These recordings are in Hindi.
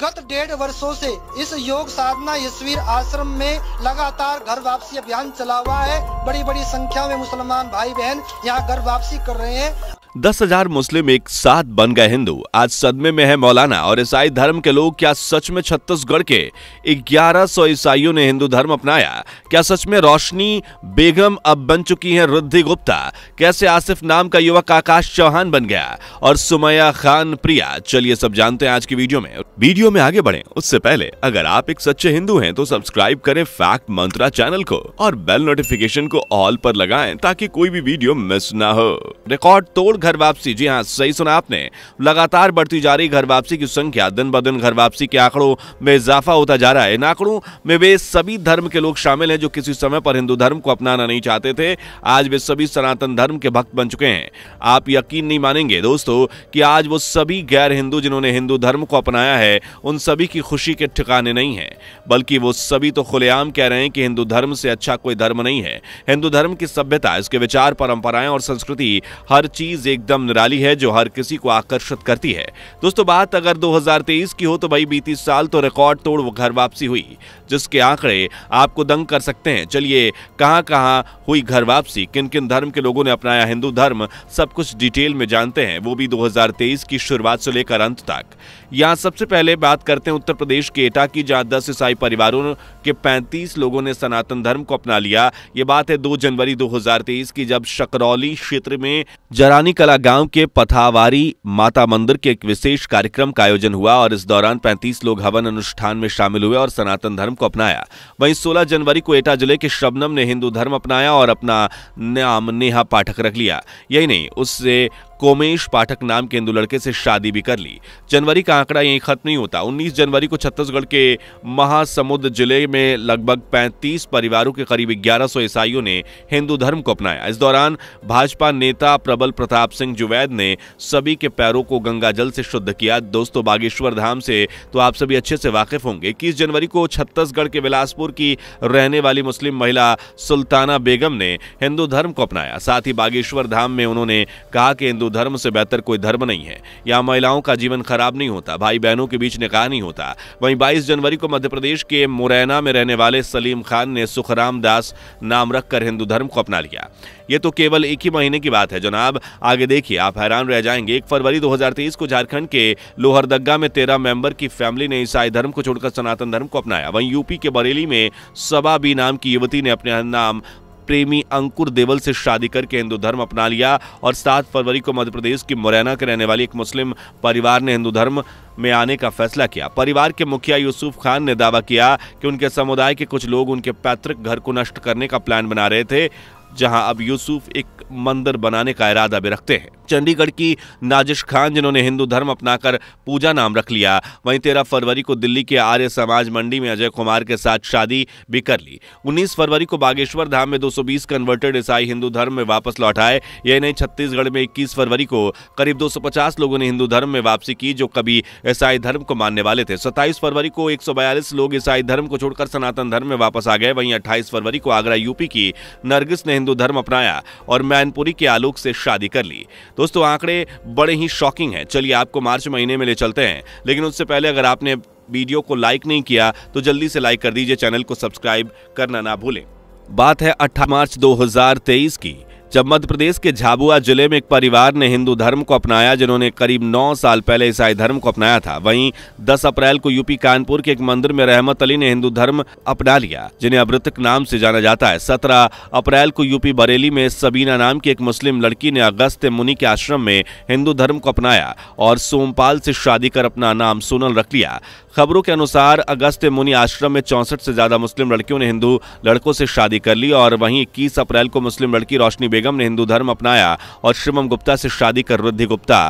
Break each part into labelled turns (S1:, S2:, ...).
S1: गत डेढ़ वर्षों से इस योग साधना यशवीर आश्रम में लगातार घर वापसी अभियान चला हुआ है। बड़ी बड़ी संख्या में मुसलमान भाई बहन यहाँ घर वापसी कर रहे हैं।
S2: दस हज़ार मुस्लिम एक साथ बन गए हिंदू। आज सदमे में है मौलाना और ईसाई धर्म के लोग क्या सच में छत्तीसगढ़ के 1100 ईसाइयों ने हिंदू धर्म अपनाया? क्या सच में रोशनी, बेगम अब बन चुकी हैं रुद्धि गुप्ता? कैसे आसिफ नाम का युवक आकाश चौहान बन गया? और सुमैया खान प्रिया, चलिए सब जानते हैं आज की वीडियो में। वीडियो में आगे बढ़े। उससे पहले, अगर आप एक सच्चे हिंदू हैं तो सब्सक्राइब करें फैक्ट मंत्रा चैनल को और बेल नोटिफिकेशन को ऑल पर लगाएँ ताकि कोई भी वीडियो मिस ना हो। रिकॉर्ड तोड़ घर वापसी। जी हाँ सही सुना आपने। लगातार बढ़ती जा रही घर वापसी की संख्या। दिन ब दिन घर वापसी के आंकड़ों में इजाफा होता जा रहा है। इन आंकड़ों में वे सभी धर्म के लोग शामिल हैं जो किसी समय पर हिंदू धर्म को अपनाना नहीं चाहते थे। आज वे सभी सनातन धर्म के भक्त बन चुके हैं। आप यकीन नहीं मानेंगे दोस्तों कि आज वो सभी गैर हिंदू जिन्होंने हिंदू धर्म को अपनाया है, उन सभी की खुशी के ठिकाने नहीं है। बल्कि वो सभी तो खुलेआम कह रहे हैं कि हिंदू धर्म से अच्छा कोई धर्म नहीं है। हिंदू धर्म की सभ्यता, इसके विचार, परंपराएँ और संस्कृति, हर चीज़ एकदम निराली है, जो हर किसी को आकर्षित करती है। दोस्तों, बात अगर 2023 की हो तो भाई बीती साल तो रिकॉर्ड तोड़ वो घर वापसी हुई, जिसके आंकड़े आपको दंग कर सकते हैं। चलिए कहाँ कहाँ हुई घर वापसी? किन किन धर्म के लोगों ने अपनाया हिंदू धर्म? सब कुछ डिटेल में जानते हैं, वो भी 2023 की शुरुआत से लेकर अंत तक। यहाँ सबसे पहले बात करते हैं उत्तर प्रदेश के एटा की, जहाँ दस ईसाई परिवारों के 35 लोगों ने सनातन धर्म को अपना लिया। ये बात है 2 जनवरी 2023 की, जब शकरौली क्षेत्र में जरानी कला गाँव के पथावारी माता मंदिर के एक विशेष कार्यक्रम का आयोजन हुआ और इस दौरान 35 लोग हवन अनुष्ठान में शामिल हुए और सनातन धर्म को अपनाया। वहीं 16 जनवरी को एटा ज़िले के शबनम ने हिंदू धर्म अपनाया और अपना नाम नेहा पाठक रख लिया। यही नहीं, उससे कोमेश पाठक नाम के हिंदू लड़के से शादी भी कर ली। जनवरी का आंकड़ा यहीं खत्म नहीं होता। 19 जनवरी को छत्तीसगढ़ के महासमुद ज़िले में लगभग 35 परिवारों के करीब 1100 ईसाइयों ने हिंदू धर्म को अपनाया। इस दौरान भाजपा नेता प्रबल प्रताप सिंह जुवैद ने सभी के पैरों को गंगा जल से शुद्ध किया। दोस्तों, बागेश्वर धाम से तो आप सभी अच्छे से वाकिफ होंगे। इक्कीस जनवरी को छत्तीसगढ़ के बिलासपुर की रहने वाली मुस्लिम महिला सुल्ताना बेगम ने हिंदू धर्म को अपनाया। साथ ही बागेश्वर धाम में उन्होंने कहा कि हिंदू धर्म से बेहतर कोई धर्म नहीं है। यहाँ महिलाओं का जीवन खराब नहीं होता भाई बहनों के बीच निकाह नहीं होता। वहीं 22 जनवरी को मध्य प्रदेश के मुरैना में रहने वाले सलीम खान ने सुखराम दास नाम रखकर हिंदू धर्म को अपना लिया। ये तो केवल एक ही महीने की बात है, जनाब। आगे देखिए, आप हैरान रह जाएँगे। एक फरवरी 2023 को झारखंड के लोहरदग्गा में तेरह मेंबर की फैमिली ने ईसाई धर्म को छोड़कर सनातन धर्म को अपनाया। वहीं यूपी के बरेली में सबा बी नाम की युवती ने अपने नाम प्रेमी अंकुर देवल से शादी करके हिंदू धर्म अपना लिया और सात फरवरी को मध्य प्रदेश की मुरैना के रहने वाली एक मुस्लिम परिवार ने हिंदू धर्म में आने का फैसला किया। परिवार के मुखिया यूसुफ खान ने दावा किया कि उनके समुदाय के कुछ लोग उनके पैतृक घर को नष्ट करने का प्लान बना रहे थे, जहाँ अब यूसुफ एक मंदिर बनाने का इरादा भी रखते हैं। चंडीगढ़ की नाजिश खान, जिन्होंने हिंदू धर्म अपनाकर पूजा नाम रख लिया। वहीं तेरह फरवरी को दिल्ली के आर्य समाज मंडी में अजय कुमार के साथ शादी भी कर ली। 19 फरवरी को बागेश्वर धाम में 220 कन्वर्टेड ईसाई हिंदू धर्म में वापस लौट आए। यह नहीं छत्तीसगढ़ में 21 फरवरी को करीब 250 लोगों ने हिंदू धर्म में वापसी की, जो कभी ईसाई धर्म को मानने वाले थे। सत्ताईस फरवरी को एक सौ बयालीस लोग ईसाई धर्म को छोड़कर सनातन धर्म में वापस आ गए। वहीं अट्ठाईस फरवरी को आगरा, यूपी की नरगिस ने हिंदू धर्म अपनाया और मैनपुरी के आलोक से शादी कर ली। दोस्तों, आंकड़े बड़े ही शॉकिंग हैं। चलिए आपको मार्च महीने में ले चलते हैं। लेकिन उससे पहले अगर आपने वीडियो को लाइक नहीं किया तो जल्दी से लाइक कर दीजिए, चैनल को सब्सक्राइब करना ना भूलें। बात है 18 मार्च 2023 की। जब मध्य प्रदेश के झाबुआ ज़िले में एक परिवार ने हिंदू धर्म को अपनाया जिन्होंने करीब 9 साल पहले ईसाई धर्म को अपनाया था, वहीं 10 अप्रैल को यूपी कानपुर के एक मंदिर में रहमत अली ने हिंदू धर्म अपना लिया, जिन्हें अमृतक नाम से जाना जाता है। 17 अप्रैल को यूपी बरेली में सबीना नाम की एक मुस्लिम लड़की ने अगस्त मुनि के आश्रम में हिंदू धर्म को अपनाया और सोमपाल से शादी कर अपना नाम सोनल रख लिया। खबरों के अनुसार अगस्त मुनि आश्रम में चौसठ से ज़्यादा मुस्लिम लड़कियों ने हिंदू लड़कों से शादी कर ली और वहीं इक्कीस अप्रैल को मुस्लिम लड़की रोशनी बेगम ने हिंदू धर्म अपनाया और शिवम गुप्ता से शादी कर रुद्धि गुप्ता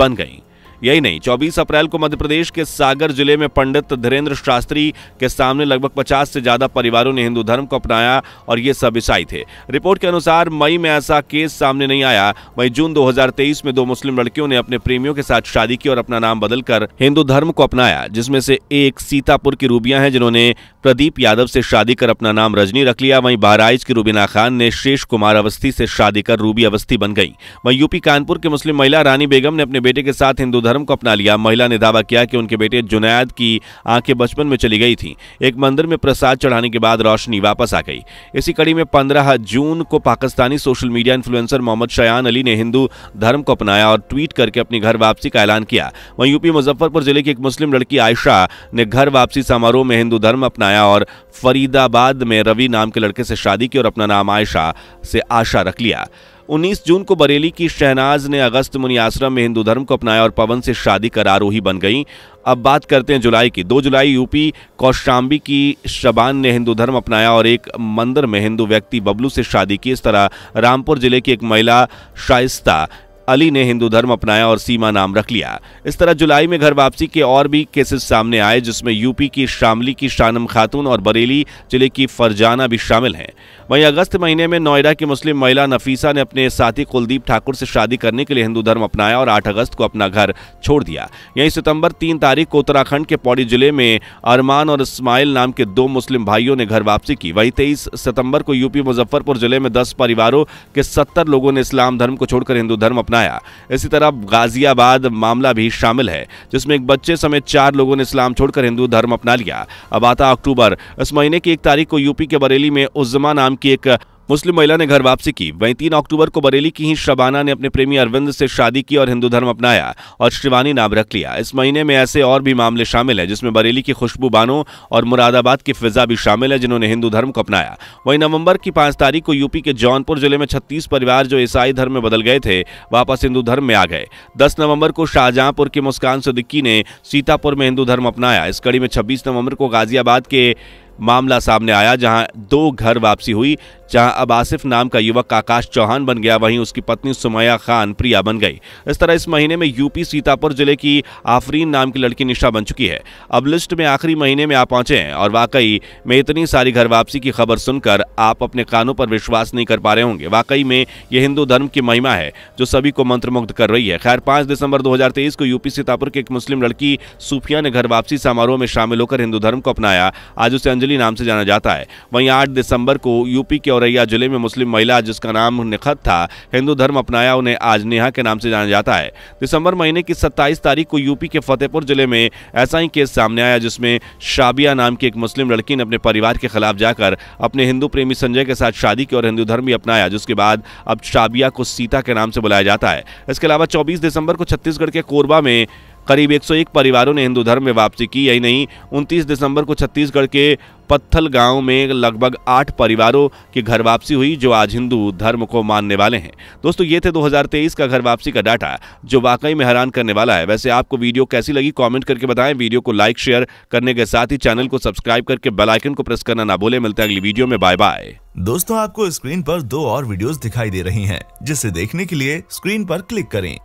S2: बन गईं। यही नहीं 24 अप्रैल को मध्य प्रदेश के सागर ज़िले में पंडित धीरेन्द्र शास्त्री के सामने लगभग 50 से ज़्यादा परिवारों ने हिंदू धर्म को अपनाया और ये सब ईसाई थे। रिपोर्ट के अनुसार मई में ऐसा केस सामने नहीं आया। वही जून 2023 में दो मुस्लिम लड़कियों ने अपने प्रेमियों के साथ शादी की और अपना नाम बदलकर हिंदू धर्म को अपनाया, जिसमें से एक सीतापुर की रूबिया है जिन्होंने प्रदीप यादव से शादी कर अपना नाम रजनी रख लिया। वहीं बहराइच की रूबीना खान ने शेष कुमार अवस्थी से शादी कर रूबी अवस्थी बन गई। वहीं यूपी कानपुर की मुस्लिम महिला रानी बेगम ने अपने बेटे के साथ हिंदू धर्म धर्म को अपना लिया। महिला ने दावा किया कि उनके बेटे जुनैद की आँखें बचपन में चली गई थी। एक मंदिर में प्रसाद चढ़ाने के बाद रोशनी वापस आ गई। इसी कड़ी में पंद्रह जून को Pakistani social media influencer Mohammad Shayan Ali ने हिंदू धर्म को अपनाया और ट्वीट करके अपनी घर वापसी का ऐलान किया। वहीं यूपी मुजफ्फरपुर ज़िले की एक मुस्लिम लड़की आयशा ने घर वापसी समारोह में हिंदू धर्म अपनाया और फरीदाबाद में रवि नाम के लड़के से शादी की और अपना नाम आयशा से आशा रख लिया। 19 जून को बरेली की शहनाज ने अगस्त मुनि आश्रम में हिंदू धर्म को अपनाया और पवन से शादी कर आरोही बन गई। अब बात करते हैं जुलाई की। दो जुलाई यूपी कौशाम्बी की शबान ने हिंदू धर्म अपनाया और एक मंदिर में हिंदू व्यक्ति बबलू से शादी की। इस तरह रामपुर ज़िले की एक महिला शाइस्ता अली ने हिंदू धर्म अपनाया और सीमा नाम रख लिया। इस तरह जुलाई में घर वापसी के और भी केसेस सामने आए, जिसमें यूपी की शामली की शानम खातून और बरेली ज़िले की फरजाना भी शामिल हैं। वहीं अगस्त महीने में नोएडा की मुस्लिम महिला नफीसा ने अपने साथी कुलदीप ठाकुर से शादी करने के लिए हिंदू धर्म अपनाया और आठ अगस्त को अपना घर छोड़ दिया। यहीं सितंबर तीन तारीख को उत्तराखंड के पौड़ी ज़िले में अरमान और इस्माइल नाम के दो मुस्लिम भाइयों ने घर वापसी की। वही तेईस सितंबर को यूपी मुजफ्फरपुर ज़िले में दस परिवारों के सत्तर लोगों ने इस्लाम धर्म को छोड़कर हिंदू धर्म अपनाया। इसी तरह गाजियाबाद मामला भी शामिल है, जिसमें एक बच्चे समेत चार लोगों ने इस्लाम छोड़कर हिंदू धर्म अपना लिया। अब आता अक्टूबर। इस महीने की एक तारीख को यूपी के बरेली में उज्जमा नाम की एक मुस्लिम महिला ने घर वापसी की। वहीं तीन अक्टूबर को बरेली की ही शबाना ने अपने प्रेमी अरविंद से शादी की और हिंदू धर्म अपनाया और शिवानी नाम रख लिया। इस महीने में ऐसे और भी मामले शामिल हैं, जिसमें बरेली की खुशबू बानो और मुरादाबाद की फिजा भी शामिल है, जिन्होंने हिंदू धर्म को अपनाया। वहीं नवंबर की पाँच तारीख को यूपी के जौनपुर ज़िले में छत्तीस परिवार जो ईसाई धर्म में बदल गए थे, वापस हिंदू धर्म में आ गए। दस नवंबर को शाहजहांपुर की मुस्कान सिद्दीकी ने सीतापुर में हिंदू धर्म अपनाया। इस कड़ी में छब्बीस नवंबर को गाजियाबाद के मामला सामने आया जहाँ दो घर वापसी हुई, जहाँ अब आसिफ नाम का युवक आकाश चौहान बन गया, वहीं उसकी पत्नी सुमैया खान प्रिया बन गई। इस तरह इस महीने में यूपी सीतापुर ज़िले की आफरीन नाम की लड़की निशा बन चुकी है। अब लिस्ट में आखिरी महीने में आप पहुँचे हैं और वाकई में इतनी सारी घर वापसी की खबर सुनकर आप अपने कानों पर विश्वास नहीं कर पा रहे होंगे। वाकई में यह हिंदू धर्म की महिमा है जो सभी को मंत्रमुग्ध कर रही है। खैर, पाँच दिसंबर दो हज़ार तेईस को यूपी सीतापुर की एक मुस्लिम लड़की सूफिया ने घर वापसी समारोह में शामिल होकर हिंदू धर्म को अपनाया। आज उसे अंजलि नाम से जाना जाता है। वहीं आठ दिसंबर को यूपी के औरैया ज़िले में मुस्लिम महिला, जिसका नाम निखत था, हिंदू धर्म अपनाया उन्हें आज नेहा के नाम से जाना जाता है। दिसंबर महीने की सत्ताईस तारीख को यूपी के फतेहपुर ज़िले में ऐसा ही केस सामने आया, जिसमें शाबिया नाम की एक मुस्लिम लड़की ने अपने परिवार के खिलाफ जाकर अपने हिंदू प्रेमी संजय के साथ शादी की और हिंदू धर्म भी अपनाया, जिसके बाद अब शाबिया को सीता के नाम से बुलाया जाता है। इसके अलावा चौबीस दिसंबर को छत्तीसगढ़ के कोरबा में करीब 101 परिवारों ने हिंदू धर्म में वापसी की, यही नहीं 29 दिसंबर को छत्तीसगढ़ के पत्थल गाँव में लगभग आठ परिवारों की घर वापसी हुई, जो आज हिंदू धर्म को मानने वाले हैं। दोस्तों, ये थे 2023 का घर वापसी का डाटा, जो वाकई में हैरान करने वाला है। वैसे आपको वीडियो कैसी लगी, कमेंट करके बताएँ। वीडियो को लाइक, शेयर करने के साथ ही चैनल को सब्सक्राइब करके बेलाइकन को प्रेस करना ना बोले मिलते हैं अगली वीडियो में। Bye bye.
S3: दोस्तों, आपको स्क्रीन पर दो और वीडियोस दिखाई दे रही हैं, जिसे देखने के लिए स्क्रीन पर क्लिक करें।